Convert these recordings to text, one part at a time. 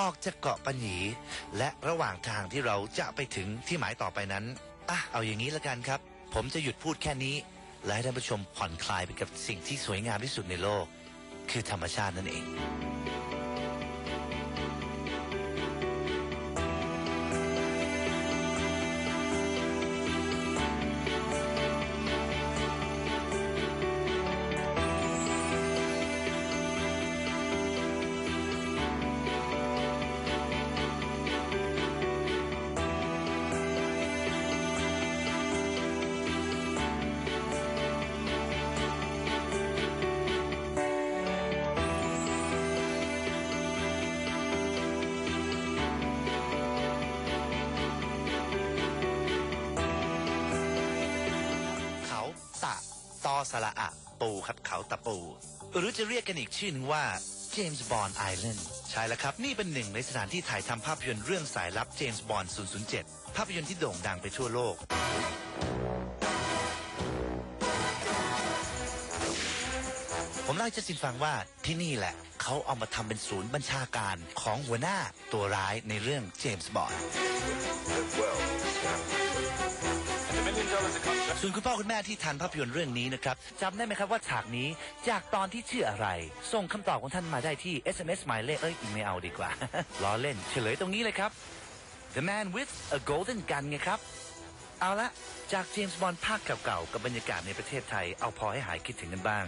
ออกจากเกาะปัญญีและระหว่างทางที่เราจะไปถึงที่หมายต่อไปนั้นอะเอาอย่างนี้ละกันครับ ผมจะหยุดพูดแค่นี้ และให้ท่านผู้ชมผ่อนคลายไปกับสิ่งที่สวยงามที่สุดในโลก คือธรรมชาตินั่นเอง สระอะปูครับเขาตะปู หรือจะเรียกกันอีกชื่อหนึงว่า James Bond Island ใช่แล้วครับ นี่เป็นหนึ่งในสถานที่ถ่ายทำภาพยนตร์เรื่องสายลับ James Bond 007 ภาพยนตร์ที่โด่งดังไปทั่วโลก ผมเล่าให้เจสินฟังว่าที่นี่แหละ เขาเอามาทำเป็นศูนย์บัญชาการของหัวหน้าตัวร้ายในเรื่องเจมส์บอนด์ ส่วนคุณพ่อคุณแม่ที่ทันภาพยนตร์เรื่องนี้นะครับจำได้ไหมครับว่าฉากนี้จากตอนที่ชื่ออะไร ส่งคำตอบของท่านมาได้ที่ SMS หมายเลขเอ้ยไม่เอาดีกว่า ล้อเล่นเฉลยตรงนี้เลยครับ The Man with a Golden Gun ไงครับ เอาละจากเจมส์บอนด์ภาคเก่าๆ กับบรรยากาศในประเทศไทย เอาพอให้หายคิดถึงกันบ้าง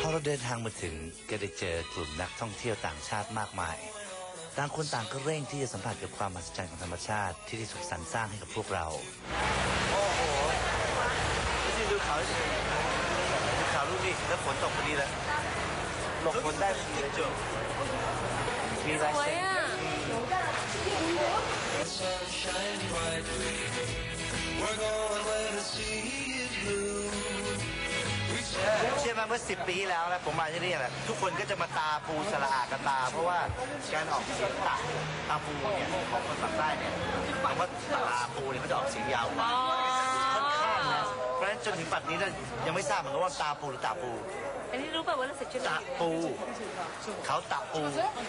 พอเราเดินทางมาถึงก็ได้เจอกลุ่มนักท่องเที่ยวต่างชาติมากมาย ต่างคนต่างก็เร่งที่จะสัมผัสกับความมหัศจรรย์ของธรรมชาติ ที่ได้ถูกสรรสร้างให้กับพวกเรา โอ้โหนี่ดูเขาสิดูเขาลูกนี่แล้วฝนตกพอดีเลยหลบฝนได้พอดีเลยจุ๊มีลายสวยเซ็นอะ เชื่อไหมเมื่อสิบปีที่แล้วนะผมมาที่นี่แหละทุกคนก็จะมาตาปูสละอากับตา เพราะว่าการออกเสียงตาตาปูเนี่ยของคนฝั่งใต้เนี่ยคำว่าตาปูเนี่ยเขาจะออกเสียงยาวกว่า จนถึงปัจจุบันนี้เนี่ยยังไม่ทราบเหมือนกันว่าตาปูหรือตาปู อันนี้รู้ป่าวว่าเราใส่ชุดตะปู เขาตะปู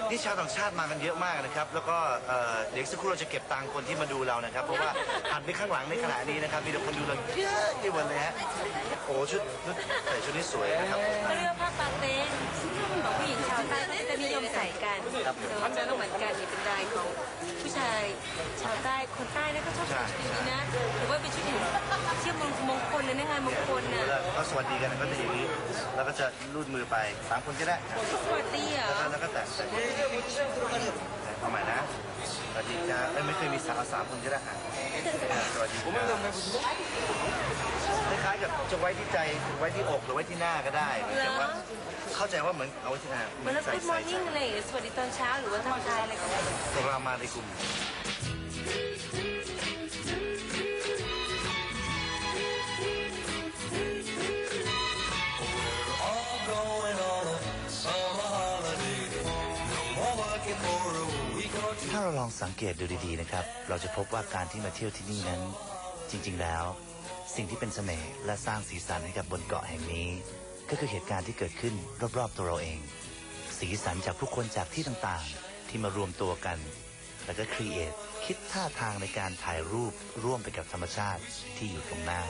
นี่ชาวต่างชาติมากันเยอะมากนะครับ แล้วก็เอ่อเดี๋ยวสักครู่เราจะเก็บตังค์คนที่มาดูเรานะครับ เพราะว่าหันไปข้างหลังในขณะนี้นะครับ มีแต่คนดูเราเยอะที่หมดเลยฮะ โอ้ชุดชุดใส่ชุดนี้สวยนะครับ เขาเรียกว่าผ้าปาเต้ของผู้หญิงชาวใต้เขาจะนิยมใส่กันครับแต่ว่าก็เหมือนกันนี่เป็นลายของผู้ชายชาวใต้คนใต้นะก็ชอบใส่ชุดอย่างนี้นะถือว่าเป็นชุดที่เชื่อมงมงคลเลยนะงานมงคลน่ะแล้วก็สวัสดีกันก็จะอย่างนี้ แล้วก็จะรูดมือไปสามคนก็ได้ สวัสดีเหรแล้วก็อะแล้วก็แต่งแต่งเอาใหม่นะ สวัสดีจ้าเอ้ยไม่เคยมีสาวสามคนก็ได้ฮะสวัสดีจ้าคล้ายๆกับจะไว้ที่ใจไว้ที่อกหรือไว้ที่หน้าก็ได้เหมือนกับว่าเข้าใจว่าเหมือนเอาไว้ที่หน้าเหมือนเราใส่พูดมอใส่ร์นิ่งอะไรอย่างเงี้ยสวัสดีตอนเช้าหรือว่าทักทายอะไรกันสรามาในกลุ่ม ถ้าเราลองสังเกตดูดีๆนะครับ เราจะพบว่าการที่มาเที่ยวที่นี่นั้น จริงๆแล้ว สิ่งที่เป็นเสน่ห์และสร้างสีสันให้กับบนเกาะแห่งนี้ ก็คือเหตุการณ์ที่เกิดขึ้นรอบๆตัวเราเอง สีสันจากผู้คนจากที่ต่างๆ ที่มารวมตัวกัน แล้วก็ครีเอทคิดท่าทางในการถ่ายรูปร่วมไปกับธรรมชาติที่อยู่ตรงหน้า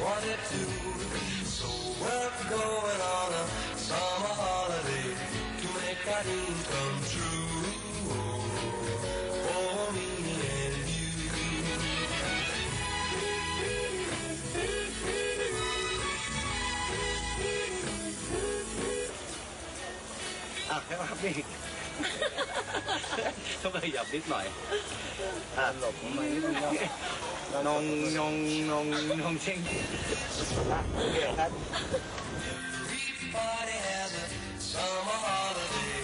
always wanted to. So we're going on a summer holiday to make our dreams come true. For me and you. อะแค่ว่าพี่ต้องขยับนิดหน่อยอะหลบมานิดนึง นงนงนงนงเช่งอะโอเคครับ Everybody has a summer holiday,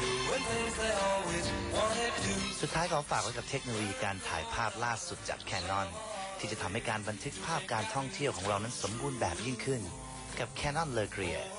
doing things they always wanted to. สุดท้ายขอฝากไว้กับเทคโนโลยีการถ่ายภาพล่าสุดจาก Canon ที่จะทำให้การบันทึกภาพการท่องเที่ยวของเรานั้นสมบูรณ์แบบยิ่งขึ้น กับ Canon l e g r i e r